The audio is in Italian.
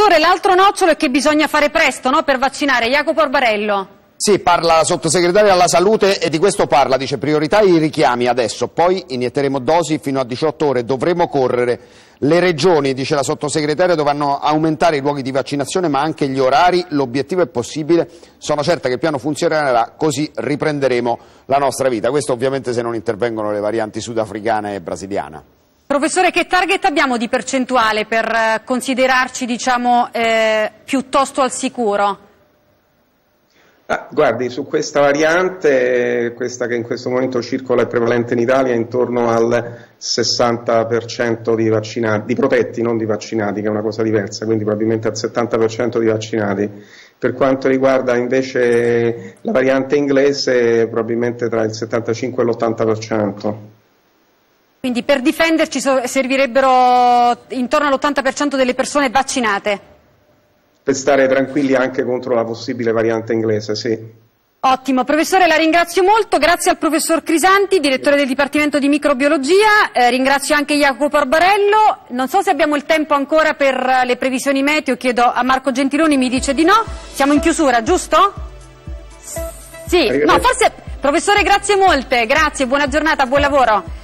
Professore, l'altro nocciolo è che bisogna fare presto no, per vaccinare. Jacopo Arbarello. Sì, parla la sottosegretaria alla salute e di questo parla, dice priorità i richiami adesso, poi inietteremo dosi fino a 18 ore, dovremo correre. Le regioni, dice la sottosegretaria, dovranno aumentare i luoghi di vaccinazione ma anche gli orari, l'obiettivo è possibile, sono certa che il piano funzionerà, così riprenderemo la nostra vita. Questo ovviamente se non intervengono le varianti sudafricana e brasiliana. Professore, che target abbiamo di percentuale per eh, considerarci diciamo, eh, piuttosto al sicuro? Ah, guardi, su questa variante, questa che in questo momento circola e prevalente in Italia, intorno al 60% di, vaccinati, di protetti, non di vaccinati, che è una cosa diversa, quindi probabilmente al 70% di vaccinati. Per quanto riguarda invece la variante inglese, probabilmente tra il 75 e l'80%. Quindi per difenderci servirebbero intorno all'80% delle persone vaccinate? per stare tranquilli anche contro la possibile variante inglese, sì. Ottimo, professore la ringrazio molto, grazie al professor Crisanti, direttore del Dipartimento di Microbiologia, eh, ringrazio anche Jacopo Arbarello, non so se abbiamo il tempo ancora per le previsioni meteo, chiedo a Marco Gentiloni, mi dice di no, siamo in chiusura, giusto? Sì, no, forse, professore grazie molte, grazie, buona giornata, buon lavoro.